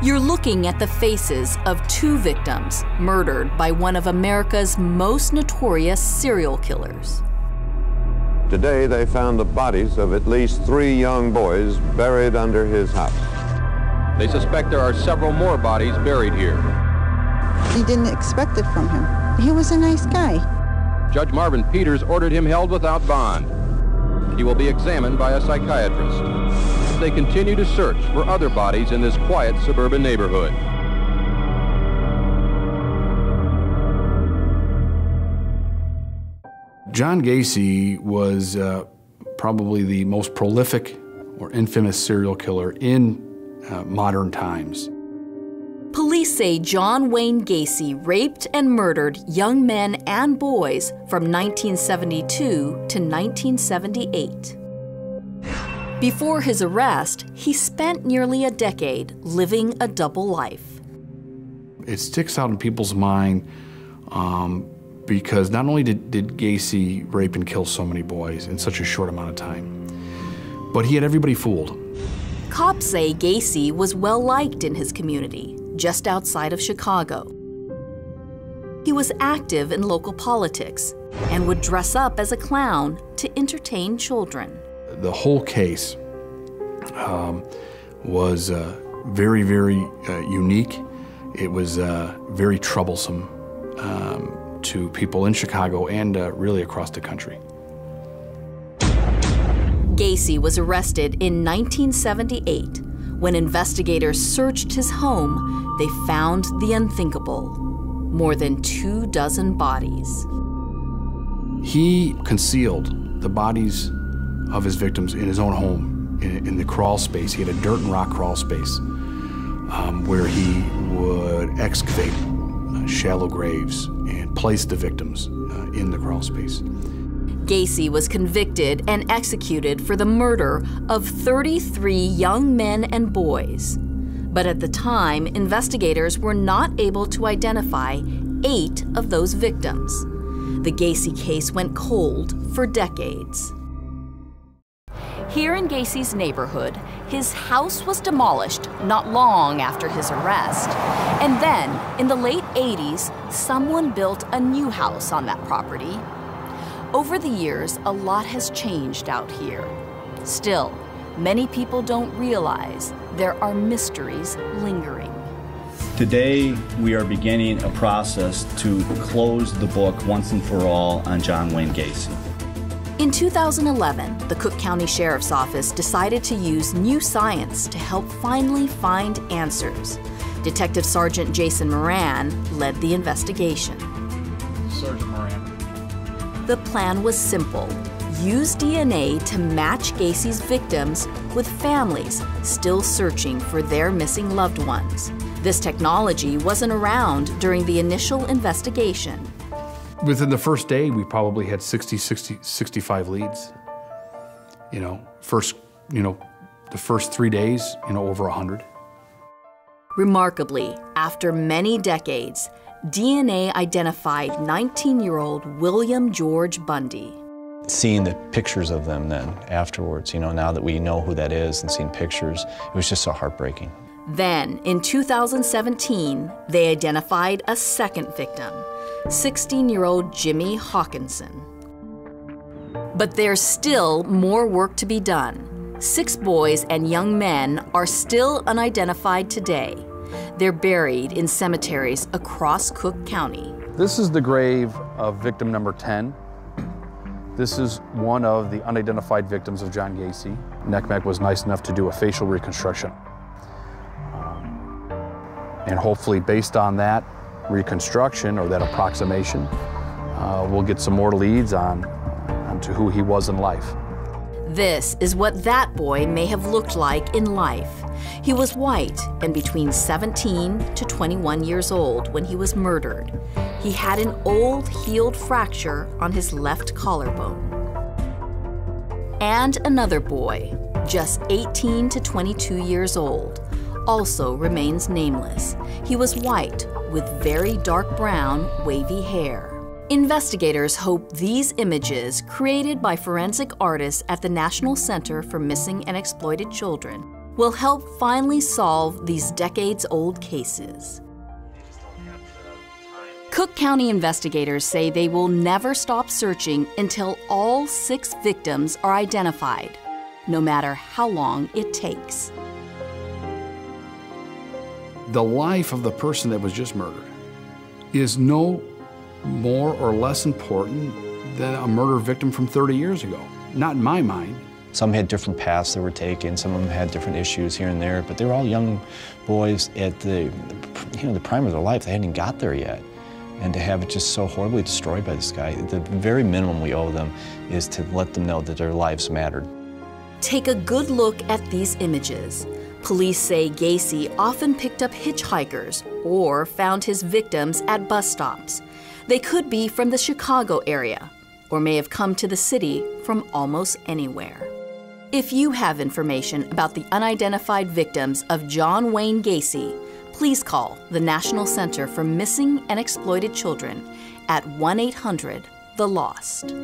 You're looking at the faces of two victims murdered by one of America's most notorious serial killers. Today, they found the bodies of at least three young boys buried under his house. They suspect there are several more bodies buried here. You didn't expect it from him. He was a nice guy. Judge Marvin Peters ordered him held without bond. He will be examined by a psychiatrist. They continue to search for other bodies in this quiet suburban neighborhood. John Gacy was uh, probably the most prolific or infamous serial killer in uh, modern times. Police say John Wayne Gacy raped and murdered young men and boys from 1972 to 1978. Before his arrest, he spent nearly a decade living a double life. It sticks out in people's mind um, because not only did, did Gacy rape and kill so many boys in such a short amount of time, but he had everybody fooled. Cops say Gacy was well liked in his community just outside of Chicago. He was active in local politics and would dress up as a clown to entertain children. The whole case um, was uh, very, very uh, unique. It was uh, very troublesome um, to people in Chicago and uh, really across the country. Gacy was arrested in 1978 when investigators searched his home, they found the unthinkable more than two dozen bodies. He concealed the bodies of his victims in his own home, in, in the crawl space. He had a dirt and rock crawl space um, where he would excavate uh, shallow graves and place the victims uh, in the crawl space. Gacy was convicted and executed for the murder of 33 young men and boys. But at the time, investigators were not able to identify eight of those victims. The Gacy case went cold for decades. Here in Gacy's neighborhood, his house was demolished not long after his arrest. And then, in the late 80s, someone built a new house on that property over the years, a lot has changed out here. Still, many people don't realize there are mysteries lingering. Today, we are beginning a process to close the book once and for all on John Wayne Gacy. In 2011, the Cook County Sheriff's Office decided to use new science to help finally find answers. Detective Sergeant Jason Moran led the investigation. Sergeant Moran. The plan was simple use DNA to match Gacy's victims with families still searching for their missing loved ones. This technology wasn't around during the initial investigation. Within the first day, we probably had 60, 60, 65 leads. You know, first, you know, the first three days, you know, over 100. Remarkably, after many decades, DNA identified 19 year old William George Bundy. Seeing the pictures of them then afterwards, you know, now that we know who that is and seeing pictures, it was just so heartbreaking. Then, in 2017, they identified a second victim, 16 year old Jimmy Haakenson. But there's still more work to be done. Six boys and young men are still unidentified today. They're buried in cemeteries across Cook County. This is the grave of victim number 10. This is one of the unidentified victims of John Gacy. NCMEC was nice enough to do a facial reconstruction. And hopefully based on that reconstruction or that approximation, uh, we'll get some more leads on, on to who he was in life. This is what that boy may have looked like in life. He was white and between 17 to 21 years old when he was murdered. He had an old healed fracture on his left collarbone. And another boy, just 18 to 22 years old, also remains nameless. He was white with very dark brown, wavy hair. Investigators hope these images, created by forensic artists at the National Center for Missing and Exploited Children, will help finally solve these decades old cases. Cook County investigators say they will never stop searching until all six victims are identified, no matter how long it takes. The life of the person that was just murdered is no more or less important than a murder victim from 30 years ago. Not in my mind. Some had different paths that were taken, some of them had different issues here and there, but they were all young boys at the, you know, the prime of their life. They hadn't got there yet. And to have it just so horribly destroyed by this guy, the very minimum we owe them is to let them know that their lives mattered. Take a good look at these images. Police say Gacy often picked up hitchhikers or found his victims at bus stops. They could be from the Chicago area or may have come to the city from almost anywhere. If you have information about the unidentified victims of John Wayne Gacy, please call the National Center for Missing and Exploited Children at 1 800 The Lost.